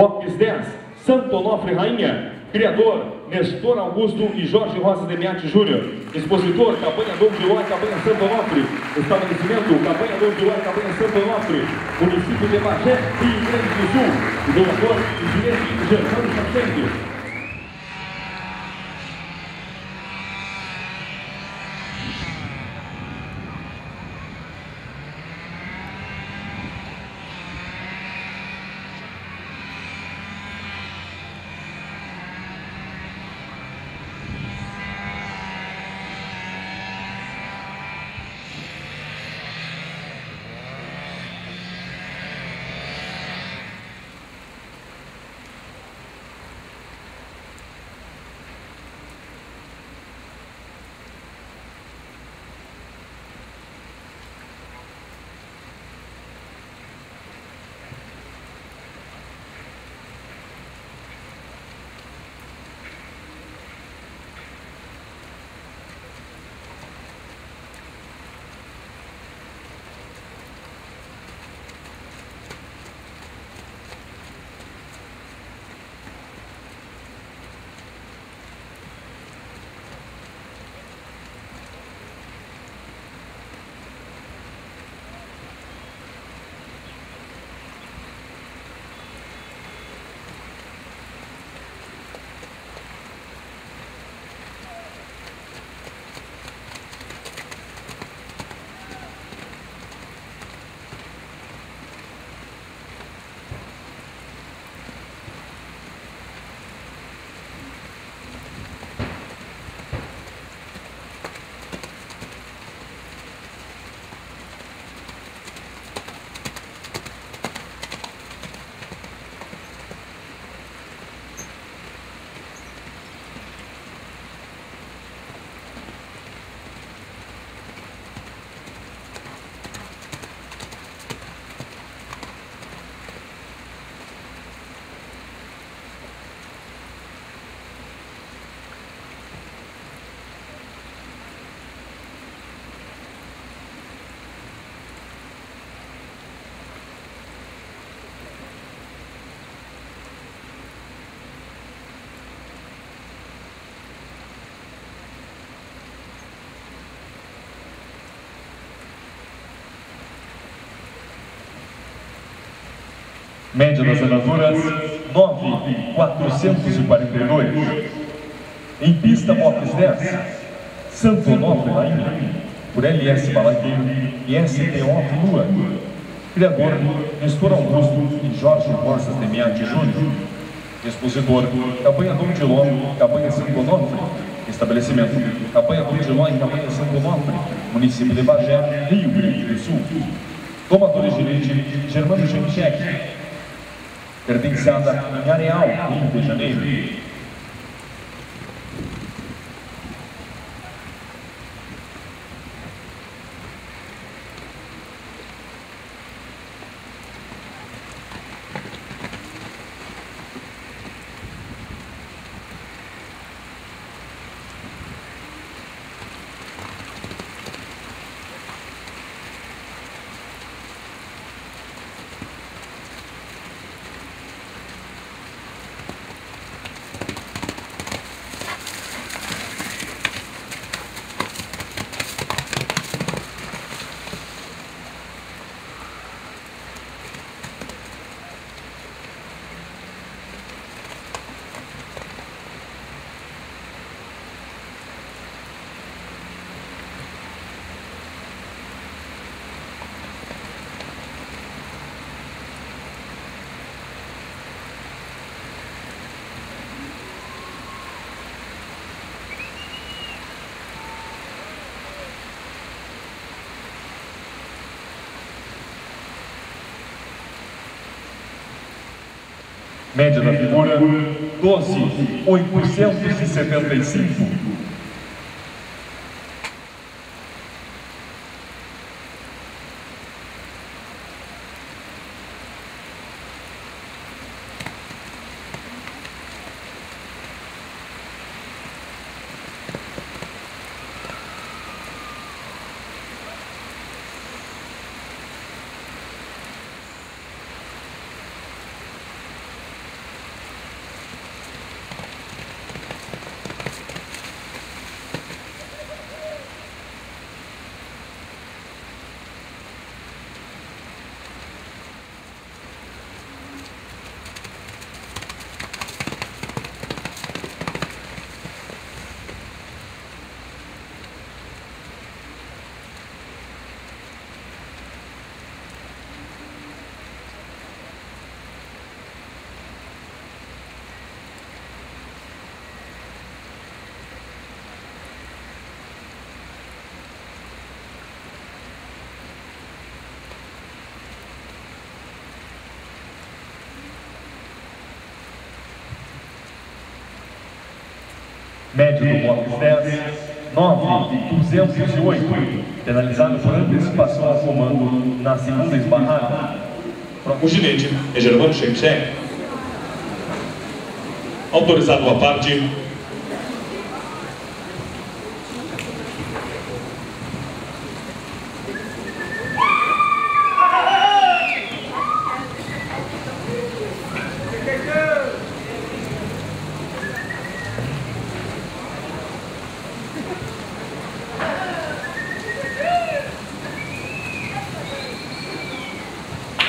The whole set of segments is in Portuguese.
Box 10, Santo Onofre Rainha. Criador, Nestor Augusto e Jorge Rosa Demiati Júnior. Expositor, campanha Dom de Ló, campanha Santo Onofre. Estabelecimento, campanha Dom de Ló, campanha Santo Onofre. Município de Bagé, Rio Grande do Sul. Doador, engenheiro Germano Sacente. Média das assinaturas, 9,442. Em pista Box 10, Santo Onofre Rainha, por LS Balaqueiro e STO Lua. Criador, Nestor Augusto e Jorge Rosas Demiati Júnior. Expositor, Campanha Dom de Ló, Campanha Santo Onofre. Estabelecimento, Campanha Dom de Ló e Campanha Santo Onofre. Município de Bagé, Rio Grande do Sul. Tomadores de leite, Germano Chemchek, credenciada em Areal, Rio de Janeiro. Média da figura, 12,875. Médio do box 10, 9, 208, penalizado por antecipação ao comando na segunda esbarrada. O ginete é Germano Shevchek. Autorizado a parte.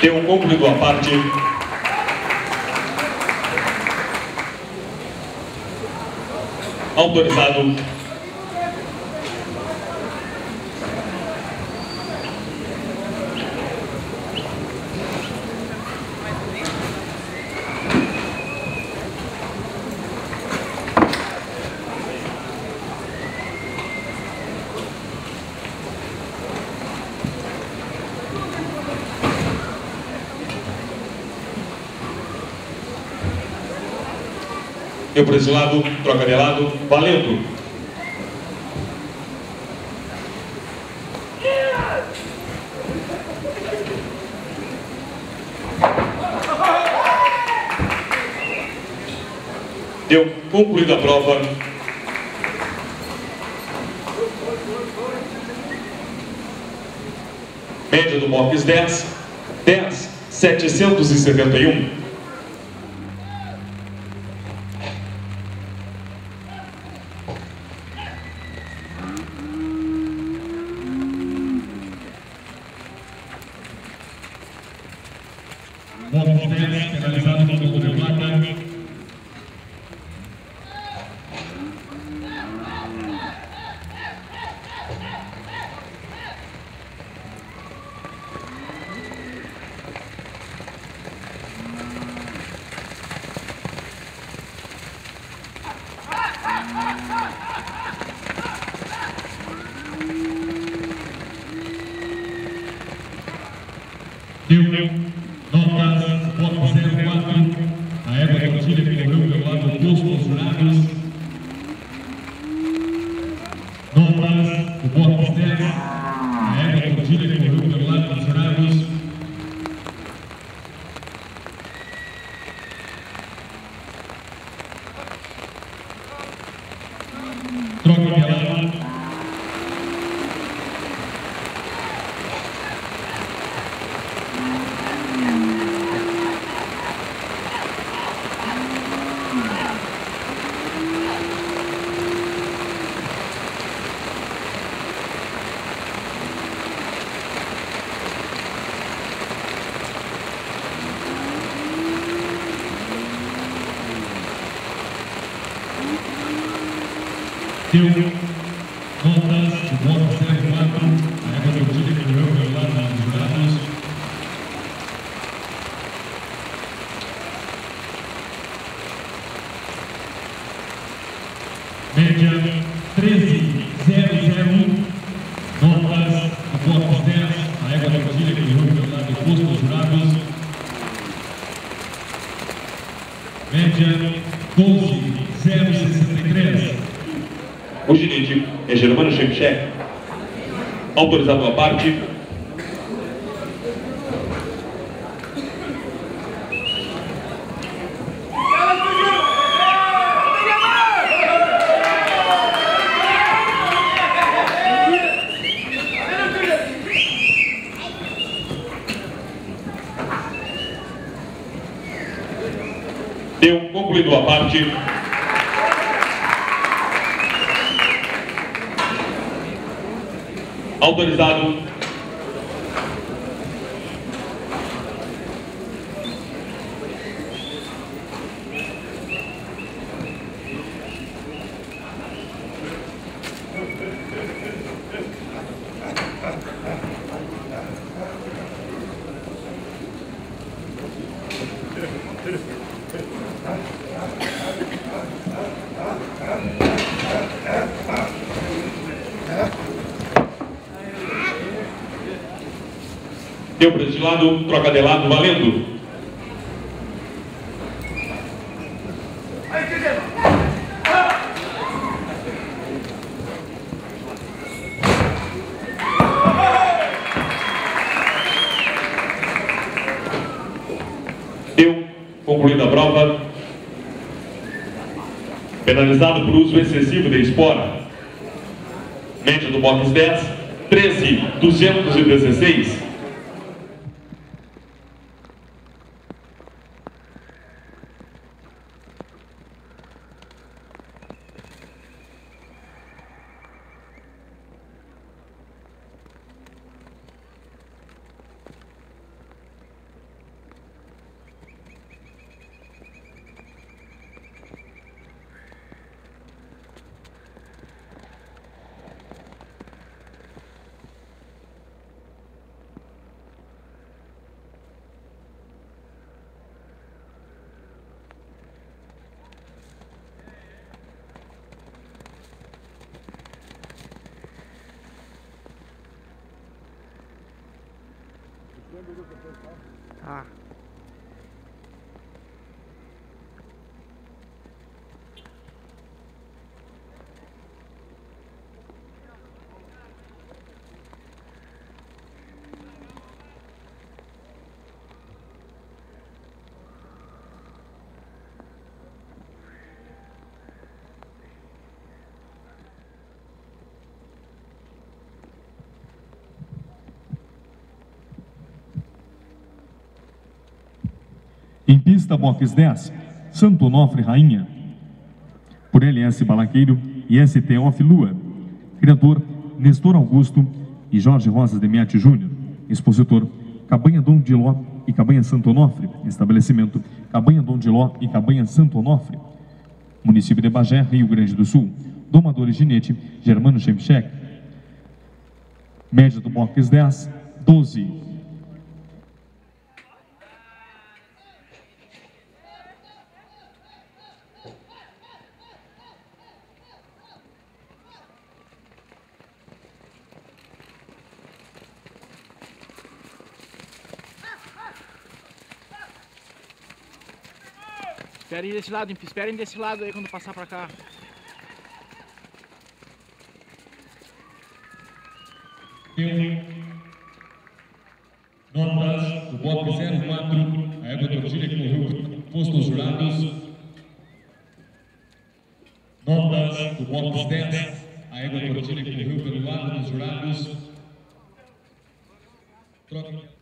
Deu concluído a parte. Autorizado. Deu por esse lado, troca de lado, valendo. Deu concluída a prova. Média do box 10, 10, 771. Box 10, penalizado pelo número placa. Deu, notas, box 04, a égua torcida que correu pelo lado oposto aos jurados. Notas, o box 10, a égua torcida que correu pelo lado dos jurados. Troca de lado. Deu notas de box 04, a égua torcida que correu pelo lado dos jurados. Média 13,001. Notas do box 10, a égua torcida que correu pelo lado oposto aos jurados. Média 12,063. O ginete é Germano Shevchek. Autorizado a parte. Deu concluído a parte. Autorizado. Deu para de lado, troca de lado, valendo. Deu, concluída a prova. Penalizado por uso excessivo de espora. Média do box 10, 13, 216. 啊。Em pista, box 10, Santo Onofre Rainha. Por LS Balaqueiro e ST Off Lua. Criador, Nestor Augusto e Jorge Rosas Demiati Júnior. Expositor, Cabanha Dom de Ló e Cabanha Santo Onofre. Estabelecimento, Cabanha Dom de Ló e Cabanha Santo Onofre. Município de Bagé, Rio Grande do Sul. Domadores Ginete, Germano Shemchek. Média do box 10, 12. Esperem desse lado, esperem desse lado aí quando passar pra cá. Notas do bloco 04, a égua tortilha que morreu posto aos jurados. Notas do bloco 10, a égua tortilha que morreu pelo lado dos jurados. Troca.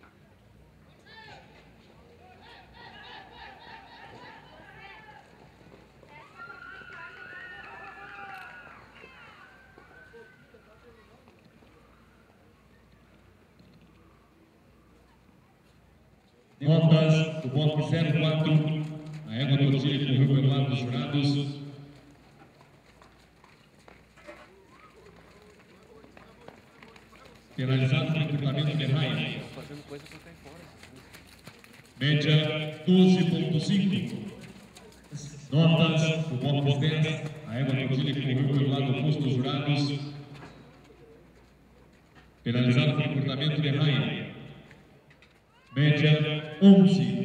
Do bloco 04, a égua tortilha que morreu pelo lado dos jurados. Penalizado por equipamento de raia. Média 12.5. Notas do bloco 10, a égua tortilha que morreu pelo lado oposto dos jurados. Penalizado por encurtamento de raia. Média 11.